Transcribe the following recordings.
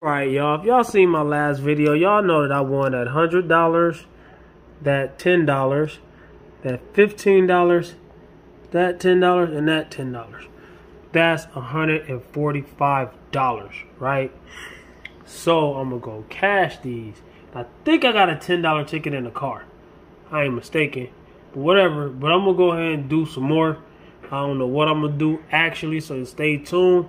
Alright, y'all. If y'all seen my last video, y'all know that I won that $100, that $10, that $15, that $10, and that $10. That's $145, right? So I'm going to go cash these. I think I got a $10 ticket in the car. I ain't mistaken. But whatever. But I'm going to go ahead and do some more. I don't know what I'm going to do actually, so stay tuned.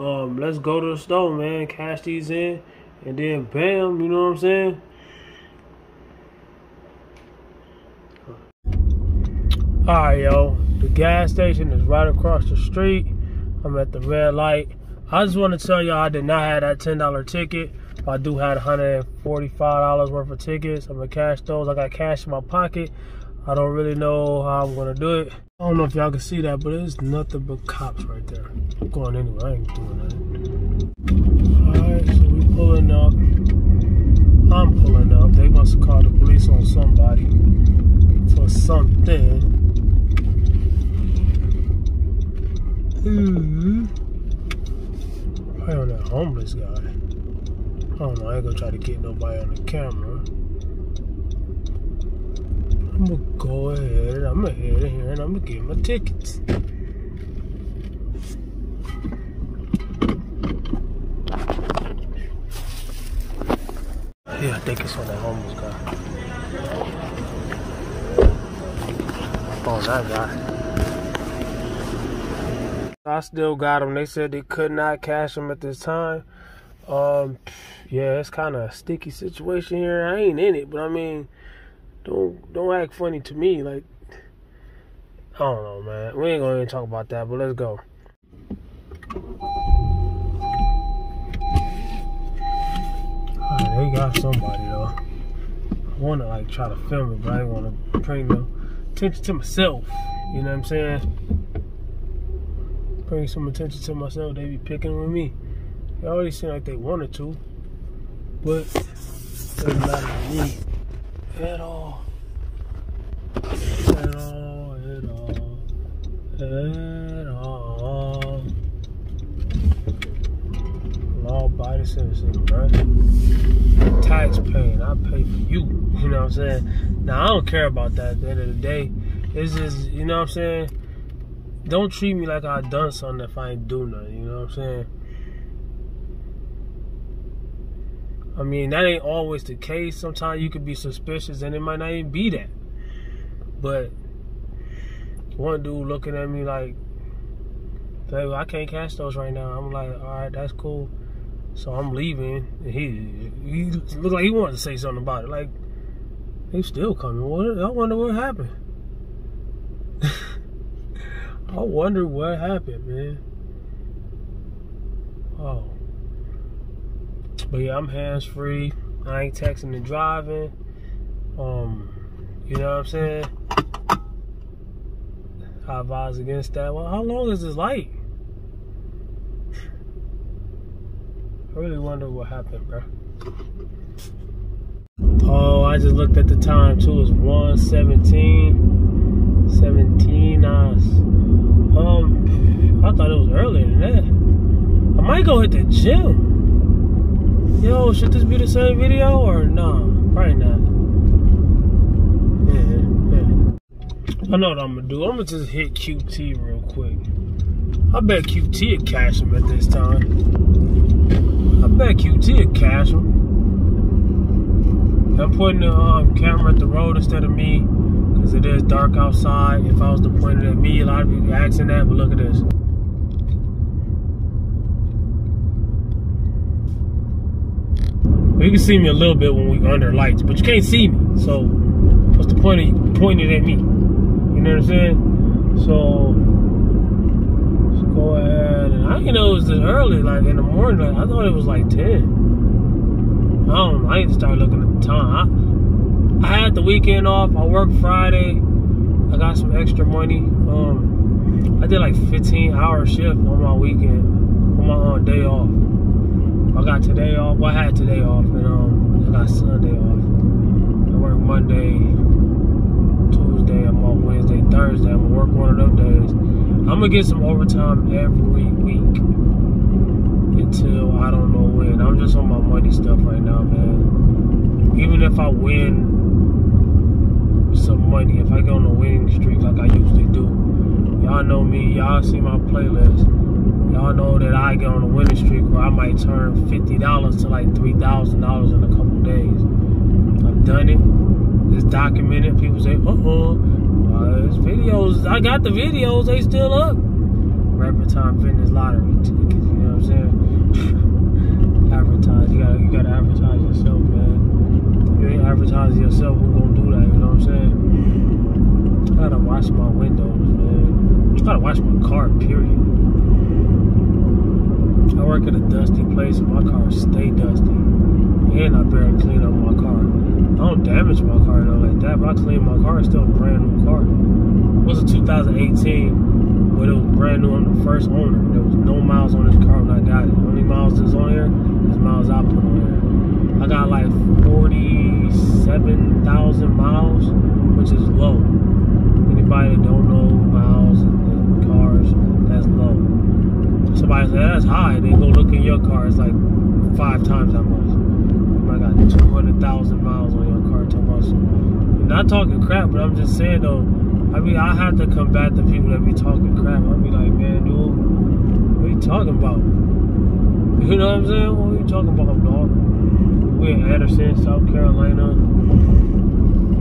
Um, let's go to the store, man. Cash these in, and then bam, you know what I'm saying? Alright, yo. The gas station is right across the street. I'm at the red light. I just want to tell y'all I did not have that $10 ticket. I do have $145 worth of tickets. I'm gonna cash those. I got cash in my pocket. I don't really know how I'm gonna do it. I don't know if y'all can see that, but it's nothing but cops right there. I'm going anywhere, I ain't doing that. Alright, so we pulling up. I'm pulling up. They must have called the police on somebody for something. Hmm. Probably on that homeless guy. I don't know, I ain't gonna try to get nobody on the camera. I'm gonna go ahead, I'm gonna head in here and I'm gonna get my tickets. Yeah, I think it's on that homeless guy. Oh, that guy. I still got them. They said they could not cash them at this time. Um, yeah, it's kind of a sticky situation here. I ain't in it, but I mean, don't don't act funny to me. Like I don't know, man. We ain't gonna even talk about that, but let's go. Right, they got somebody though. I wanna like try to film it, but I wanna bring no attention to myself. You know what I'm saying? Bring some attention to myself. They be picking with me. They already seem like they wanted to, but doesn't matter to me at all, at all. Law abiding citizen, right? Tax paying, I pay for you. You know what I'm saying? Now I don't care about that at the end of the day. It's just, you know what I'm saying? Don't treat me like I done something if I ain't do nothing, you know what I'm saying? I mean, that ain't always the case. Sometimes you could be suspicious and it might not even be that. But one dude looking at me like, I can't catch those right now. I'm like, all right, that's cool. So I'm leaving. He he looked like he wanted to say something about it. Like, he's still coming. What? I wonder what happened. I wonder what happened, man. Oh. But yeah, I'm hands free. I ain't texting and driving. Um, you know what I'm saying? I advise against that. Well, how long is this light? I really wonder what happened, bro. Oh, I just looked at the time too. It's 117. 17 hours. Um, I thought it was earlier than that. I might go hit the gym. Yo, should this be the same video or no? Probably not. Yeah, yeah. I know what I'm gonna do. I'm gonna just hit QT real quick. I bet QT would cash him at this time. I bet QT would cash him. I'm putting the um, camera at the road instead of me because it is dark outside. If I was to point it at me, a lot of people asking that, but look at this. Well, you can see me a little bit when we under lights, but you can't see me. So what's the point of pointing at me? You know what I'm saying? So let's go ahead. And I didn't know it was early, like in the morning. Like, I thought it was like 10. I don't know. I need to start looking at the time. I, I had the weekend off. I worked Friday. I got some extra money. Um, I did like 15 hour shift on my weekend, on my uh, day off. I got today off. Well, I had today off, and um, I got Sunday off. I work Monday, Tuesday. I'm off Wednesday, Thursday. I'm gonna work one of them days. I'm gonna get some overtime every week until I don't know when. I'm just on my money stuff right now, man. Even if I win some money, if I go on a winning streak like I usually do, y'all know me, y'all see my playlist. Y'all know that I get on a winning streak where I might turn $50 to like $3,000 in a couple days. I've done it. It's documented. People say, uh-uh. Uh, it's videos. I got the videos. They still up. Reppin Time Fitness Lottery tickets. You know what I'm saying? advertise. You gotta, you gotta advertise yourself, man. You ain't advertising yourself, who gonna do that? You know what I'm saying? I gotta wash my windows, man. I gotta wash my car, period. I work at a dusty place and my car stay dusty. And I barely clean up my car. I don't damage my car though like that, but I clean my car. It's still a brand new car. It was a 2018, but it was brand new. I'm the first owner. There was no miles on this car when I got it. Only miles that's on here is miles I put on here. I got like 47,000 miles, which is low. Anybody that don't know miles and cars, that's low. That's high. They go look in your car. It's like five times that much. I got 200,000 miles on your car. Talking about some, not talking crap, but I'm just saying though. I mean, I have to combat the people that be talking crap. I be like, man, dude, what are you talking about? You know what I'm saying? What are you talking about, dog? We in Anderson, South Carolina.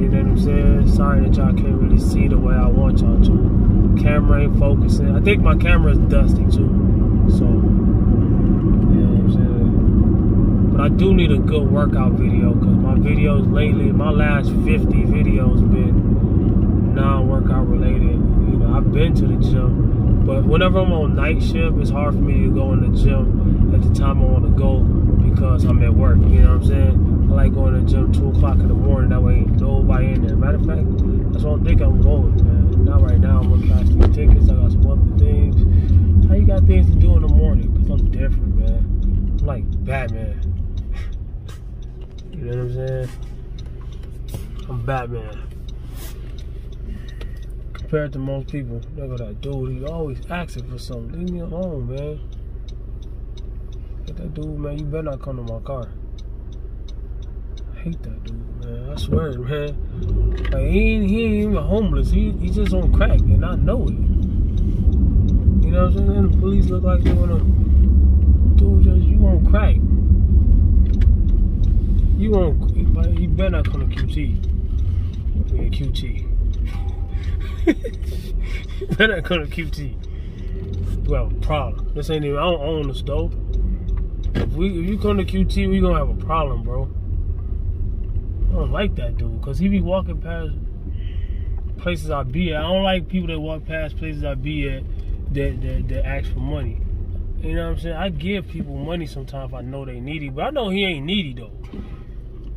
You know what I'm saying? Sorry that y'all can't really see the way I want y'all to. Camera ain't focusing. I think my camera is dusty too. So, you know what I'm saying? But I do need a good workout video because my videos lately, my last 50 videos been non-workout related. You know, I've been to the gym, but whenever I'm on night shift, it's hard for me to go in the gym at the time I want to go because I'm at work. You know what I'm saying? I like going to the gym 2 o'clock in the morning. That way nobody in there. Matter of fact, that's what I think I'm going, man. Not right now. I'm going to cash these tickets. I got some other things. How you got things to do in the morning? Because I'm different, man. I'm like Batman. you know what I'm saying? I'm Batman. Compared to most people, look at that dude, he always asking for something. Leave me alone, man. Get that dude, man. You better not come to my car. I hate that dude, man. I swear, man. Like he ain't, he ain't even homeless. He he just on crack, and I know it. Know what I'm saying? The police look like they wanna dude just you on crack. You on you better not come to QT. Yeah, QT. you better not come to QT. Well, problem. This ain't even I don't own the stove. If we if you come to QT, we gonna have a problem, bro. I don't like that dude, cause he be walking past places I be at. I don't like people that walk past places I be at that, that, that ask for money. You know what I'm saying? I give people money sometimes I know they needy, but I know he ain't needy though.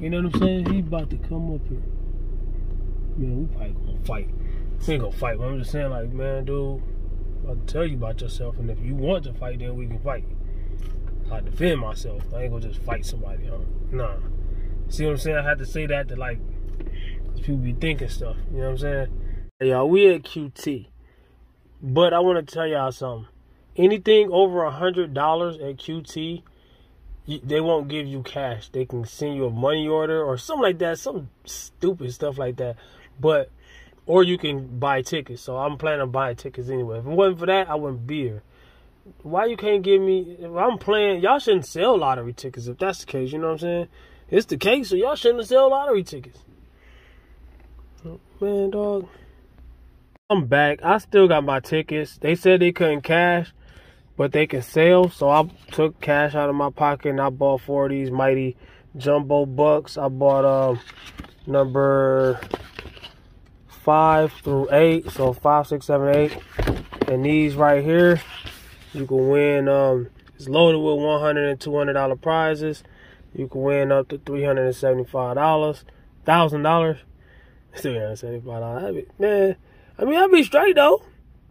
You know what I'm saying? He about to come up here. Man, we probably gonna fight. We ain't gonna fight, but I'm just saying like, man, dude, I'll tell you about yourself, and if you want to fight, then we can fight. I defend myself. I ain't gonna just fight somebody, huh? Nah. See what I'm saying? I had to say that to like, people be thinking stuff. You know what I'm saying? Hey, y'all, we at QT. But I want to tell y'all something. Anything over a hundred dollars at QT, they won't give you cash. They can send you a money order or something like that, some stupid stuff like that. But or you can buy tickets. So I'm planning on buying tickets anyway. If it wasn't for that, I wouldn't be here. Why you can't give me? I'm playing, y'all shouldn't sell lottery tickets if that's the case. You know what I'm saying? It's the case, so y'all shouldn't sell lottery tickets. Man, dog. I'm back. I still got my tickets. They said they couldn't cash, but they can sell. So I took cash out of my pocket and I bought four of these mighty jumbo bucks. I bought um number five through eight. So five, six, seven, eight. And these right here, you can win um it's loaded with 100 and 200 dollar prizes. You can win up to three hundred and seventy-five dollars, thousand dollars, three hundred seventy-five dollars. Man, I mean, I'll be straight though.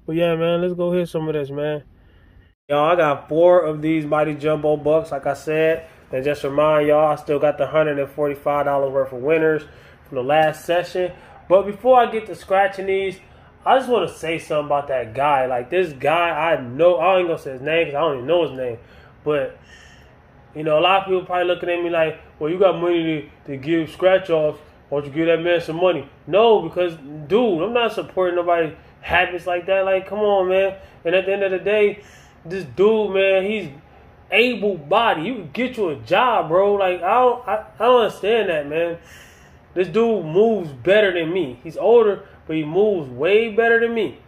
But yeah, man, let's go hit some of this, man. Y'all, I got four of these mighty jumbo bucks, like I said. And just remind y'all, I still got the $145 worth of winners from the last session. But before I get to scratching these, I just want to say something about that guy. Like this guy, I know, I ain't gonna say his name because I don't even know his name. But You know, a lot of people probably looking at me like, well, you got money to, to give scratch offs. Why don't you give that man some money? No, because dude, I'm not supporting nobody habits like that. Like, come on, man. And at the end of the day, this dude, man, he's able body. You can get you a job, bro. Like, I don't I, I don't understand that, man. This dude moves better than me. He's older, but he moves way better than me.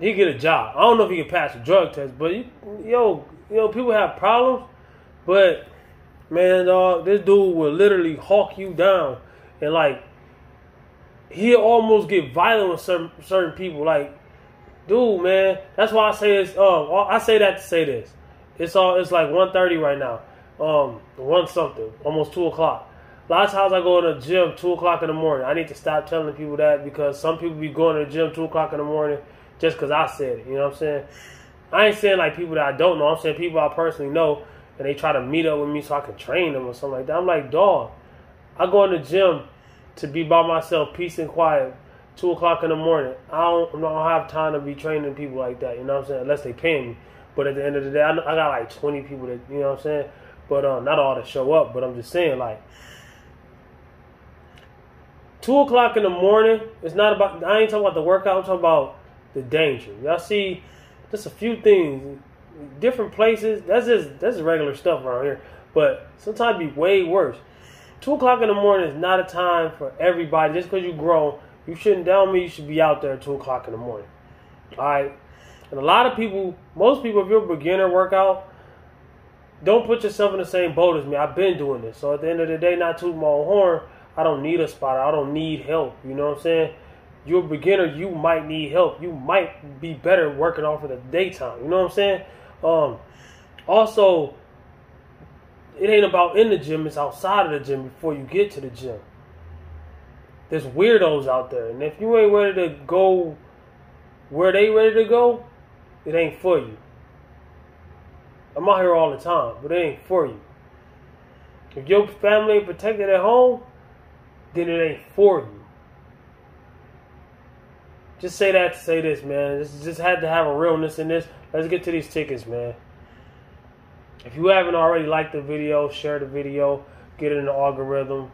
He get a job. I don't know if he can pass a drug test, but yo, know, people have problems, but man, dog, this dude will literally hawk you down and like he'll almost get violent with certain certain people. Like, dude, man, that's why I say this. Um, I say that to say this. It's all. It's like 1.30 right now. Um, one something, almost two o'clock. A lot of times I go to the gym two o'clock in the morning. I need to stop telling people that because some people be going to the gym two o'clock in the morning just because I said it. You know what I'm saying? I ain't saying like people that I don't know. I'm saying people I personally know, and they try to meet up with me so I can train them or something like that. I'm like, dog, I go in the gym to be by myself, peace and quiet, two o'clock in the morning. I don't, I don't have time to be training people like that. You know what I'm saying? Unless they pay me. But at the end of the day, I, I got like 20 people that you know what I'm saying. But um, not all to show up. But I'm just saying like. Two o'clock in the morning. It's not about. I ain't talking about the workout. I'm talking about the danger. Y'all see just a few things, different places. That's just that's regular stuff around here. But sometimes be way worse. Two o'clock in the morning is not a time for everybody. Just because you grow, you shouldn't tell me you should be out there at two o'clock in the morning. All right. And a lot of people, most people, if you're a beginner workout, don't put yourself in the same boat as me. I've been doing this. So at the end of the day, not too my horn, I don't need a spotter. I don't need help. You know what I'm saying? you're a beginner, you might need help. You might be better working off of the daytime. You know what I'm saying? Um, also, it ain't about in the gym, it's outside of the gym before you get to the gym. There's weirdos out there, and if you ain't ready to go where they ready to go, it ain't for you. I'm out here all the time, but it ain't for you. If your family ain't protected at home, then it ain't for you just say that to say this, man. This just had to have a realness in this. Let's get to these tickets, man. If you haven't already liked the video, share the video, get it in the algorithm.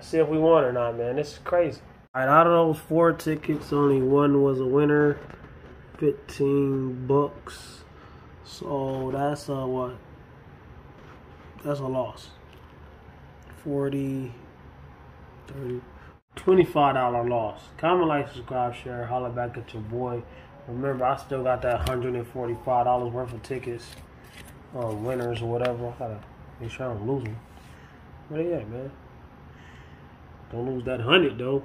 See if we won or not, man. This is crazy. All right, out of those four tickets, only one was a winner. 15 bucks. So that's a what? That's a loss. 40, 30. $25 loss. Comment, like, subscribe, share, holler back at your boy. Remember, I still got that $145 worth of tickets, um, winners or whatever. I gotta make sure I don't lose them. They at, man? Don't lose that hundred though.